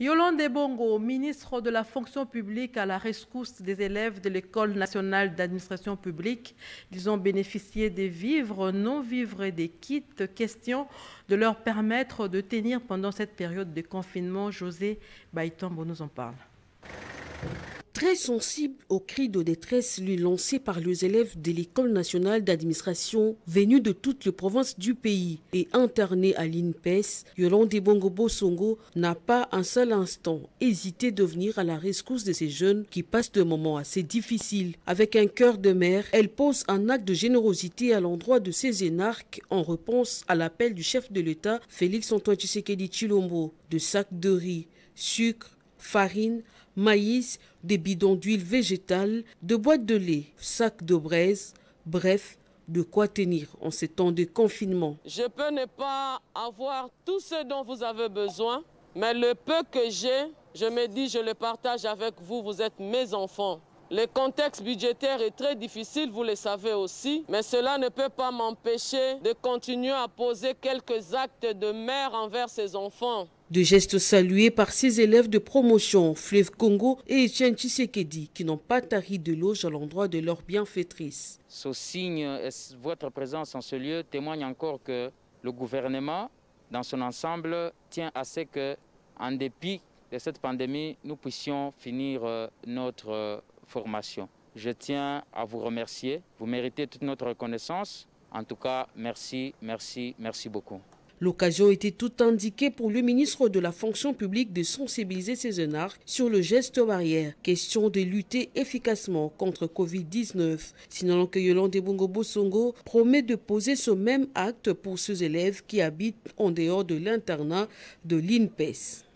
Yolande Bongo, ministre de la fonction publique à la rescousse des élèves de l'École nationale d'administration publique, ils ont bénéficié des vivres, non-vivres et des kits. Question de leur permettre de tenir pendant cette période de confinement. José Baïtombo nous en parle. Très sensible aux cris de détresse lui lancés par les élèves de l'École nationale d'administration venus de toutes les provinces du pays et internés à l'INPES, Yolande Bongo Songo n'a pas un seul instant hésité de venir à la rescousse de ces jeunes qui passent de moments assez difficiles. Avec un cœur de mère, elle pose un acte de générosité à l'endroit de ces énarques en réponse à l'appel du chef de l'État, Félix Antoine Tshisekedi Chilombo, de sacs de riz, sucre, farine, maïs, des bidons d'huile végétale, de boîtes de lait, sacs de braise, bref, de quoi tenir en ces temps de confinement. Je peux ne pas avoir tout ce dont vous avez besoin, mais le peu que j'ai, je me dis, je le partage avec vous, vous êtes mes enfants. Le contexte budgétaire est très difficile, vous le savez aussi, mais cela ne peut pas m'empêcher de continuer à poser quelques actes de mère envers ces enfants. De gestes salués par ses élèves de promotion, Fleuve Congo et Etienne Tshisekedi, qui n'ont pas tari de loge à l'endroit de leur bienfaitrice. Ce signe, votre présence en ce lieu témoigne encore que le gouvernement, dans son ensemble, tient à ce que, en dépit de cette pandémie, nous puissions finir euh, notre euh, formation. Je tiens à vous remercier. Vous méritez toute notre reconnaissance. En tout cas, merci, merci, merci beaucoup. L'occasion était toute indiquée pour le ministre de la fonction publique de sensibiliser ses énarques sur le geste barrière. Question de lutter efficacement contre Covid-19. Sinon que Yolande Bongo Bosongo promet de poser ce même acte pour ceux élèves qui habitent en dehors de l'internat de l'INPES.